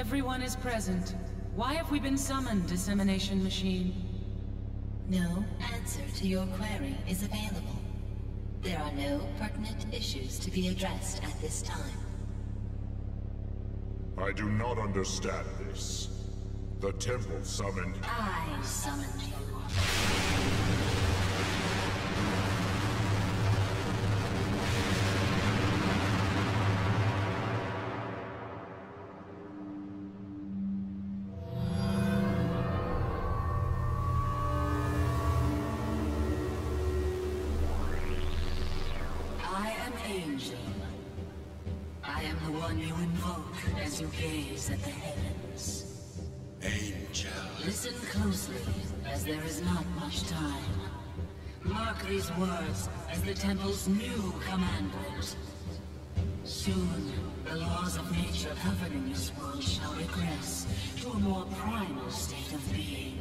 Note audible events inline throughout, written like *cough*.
Everyone is present. Why have we been summoned, Dissemination Machine? No answer to your query is available. There are no pertinent issues to be addressed at this time. I do not understand this. The temple summoned... I summoned you. Angel. I am the one you invoke as you gaze at the heavens. Angel. Listen closely, as there is not much time. Mark these words as the temple's new commandment. Soon, the laws of nature governing this world shall regress to a more primal state of being.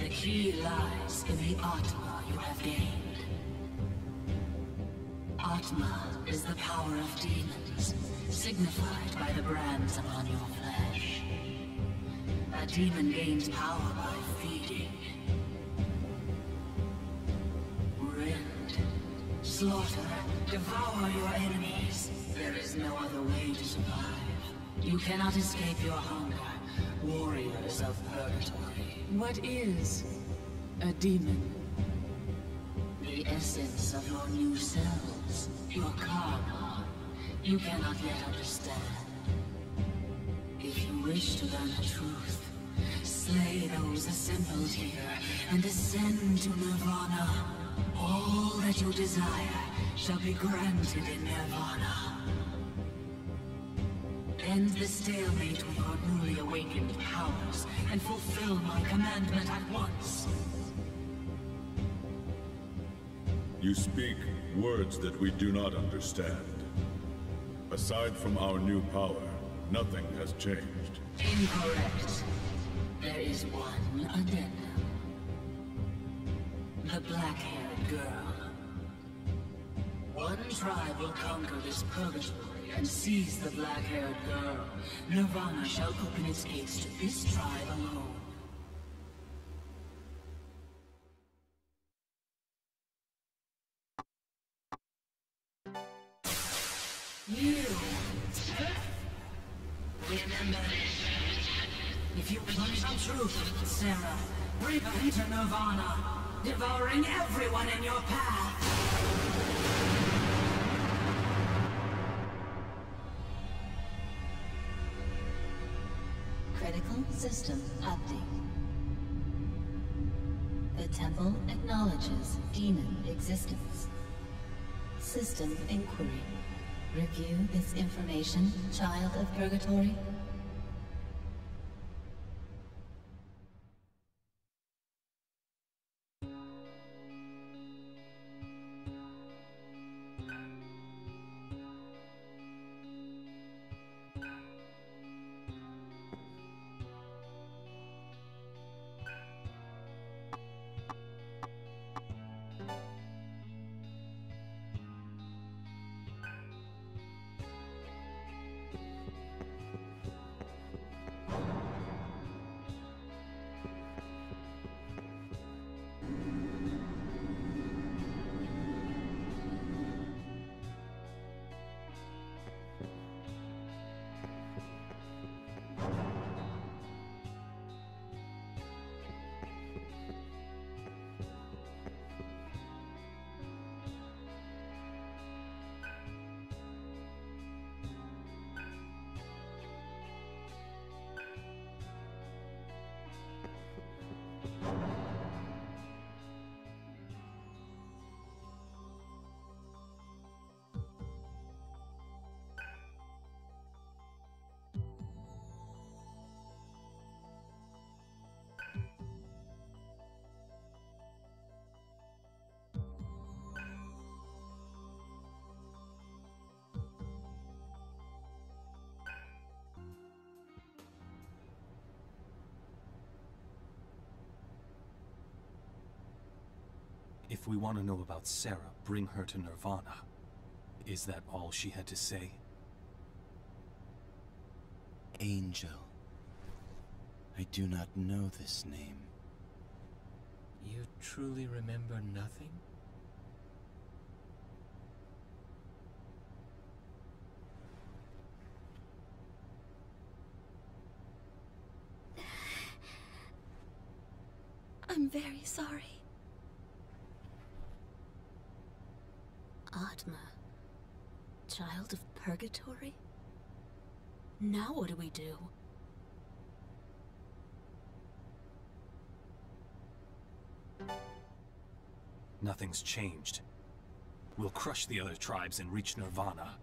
The key lies in the Atma you have gained. Atma is the power of demons, signified by the brands upon your flesh. A demon gains power by feeding. Rend, slaughter, devour your enemies. There is no other way to survive. You cannot escape your hunger, warriors of purgatory. What is a demon? The essence of your new selves, your karma, you cannot yet understand. If you wish to learn the truth, slay those assembled here and ascend to Nirvana. All that you desire shall be granted in Nirvana. End the stalemate with your newly awakened powers and fulfill my commandment at once. You speak words that we do not understand. Aside from our new power, nothing has changed. Incorrect. There is one addendum. The black-haired girl. One tribe will conquer this purgatory and seize the black-haired girl. Nirvana shall open its gates to this tribe alone. If you plunge the truth, Sera, breathe into Nirvana, devouring everyone in your path. Critical system update. The temple acknowledges demon existence. System inquiry. Review this information, child of purgatory. If we want to know about Sera, bring her to Nirvana. Is that all she had to say? Angel. I do not know this name. You truly remember nothing? I'm very sorry. Atma. Child of Purgatory? Now what do we do? Nothing's changed. We'll crush the other tribes and reach Nirvana.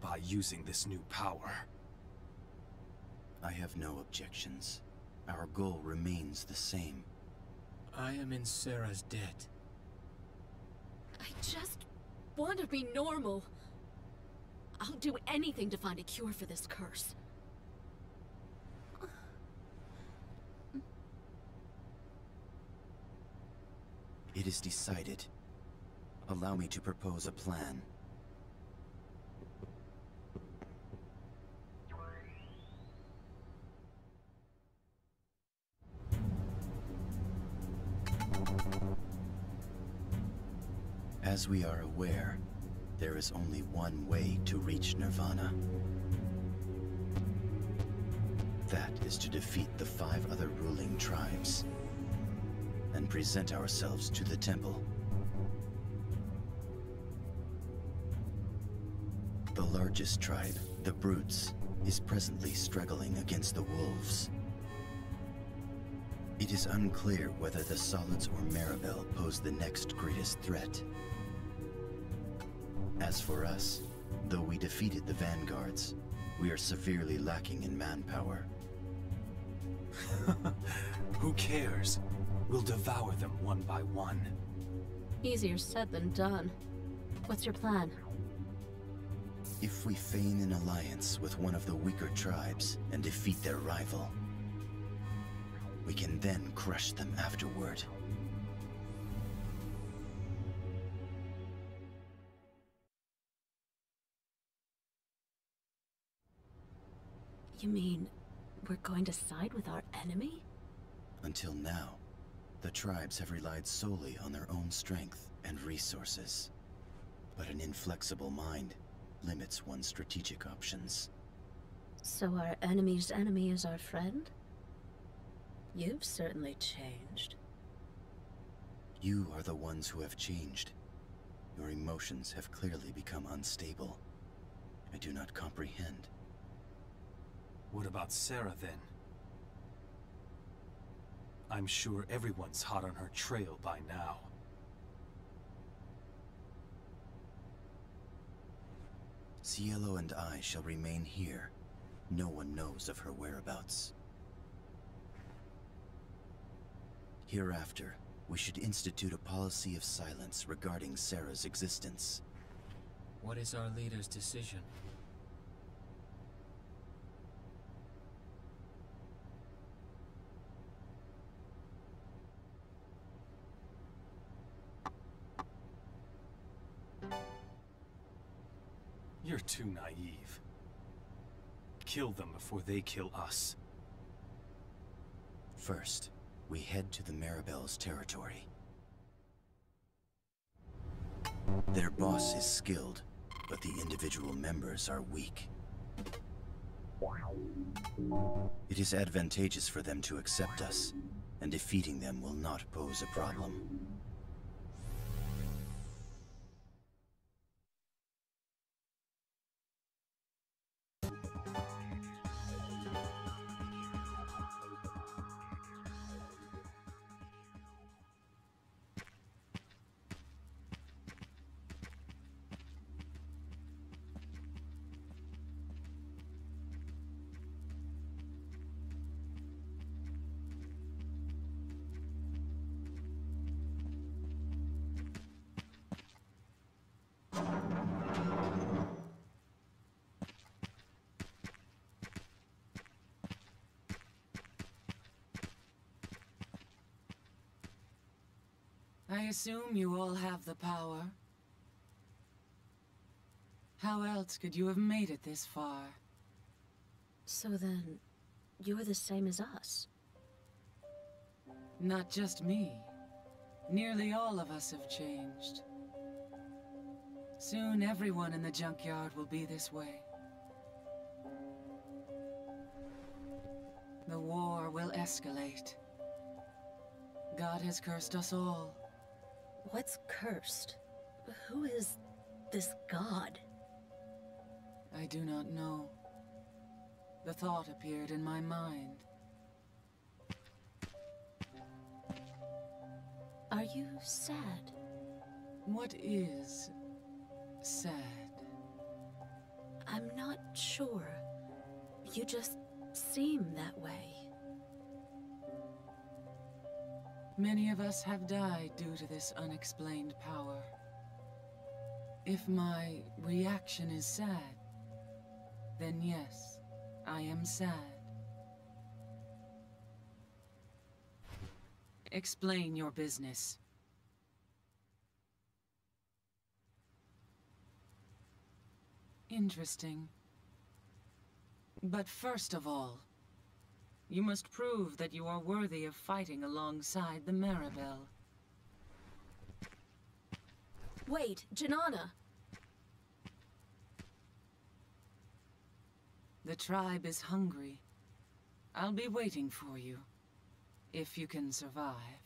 By using this new power. I have no objections. Our goal remains the same. I am in Sera's debt. I just want to be normal. I'll do anything to find a cure for this curse. It is decided. Allow me to propose a plan. As we are aware, there is only one way to reach Nirvana. That is to defeat the five other ruling tribes and present ourselves to the temple. The largest tribe, the Brutes, is presently struggling against the Wolves. It is unclear whether the Solids or Maribel pose the next greatest threat. As for us, though we defeated the Vanguards, we are severely lacking in manpower. *laughs* Who cares? We'll devour them one by one. Easier said than done. What's your plan? If we feign an alliance with one of the weaker tribes and defeat their rival, we can then crush them afterward. You mean, we're going to side with our enemy? Until now, the tribes have relied solely on their own strength and resources. But an inflexible mind limits one's strategic options. So our enemy's enemy is our friend? You've certainly changed. You are the ones who have changed. Your emotions have clearly become unstable. I do not comprehend. What about Sera then? I'm sure everyone's hot on her trail by now. Cielo and I shall remain here. No one knows of her whereabouts. Hereafter, we should institute a policy of silence regarding Sera's existence. What is our leader's decision? You're too naive. Kill them before they kill us. First, we head to the Maribel's territory. Their boss is skilled, but the individual members are weak. It is advantageous for them to accept us, and defeating them will not pose a problem. I assume you all have the power. How else could you have made it this far? So then, you're the same as us. Not just me. Nearly all of us have changed. Soon everyone in the junkyard will be this way. The war will escalate. God has cursed us all. What's cursed? Who is this god? I do not know. The thought appeared in my mind. Are you sad? What is sad? I'm not sure. You just seem that way. Many of us have died due to this unexplained power. If my reaction is sad, then yes, I am sad. Explain your business. Interesting. But first of all, you must prove that you are worthy of fighting alongside the Maribel. Wait, Janana! The tribe is hungry. I'll be waiting for you. If you can survive.